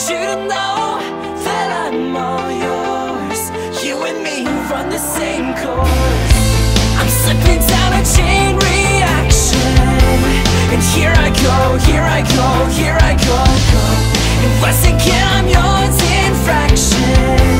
should know that I'm all yours. You and me run the same course. I'm slipping down a chain reaction. And here I go, here I go, here I go, go. And once again I'm yours in fractions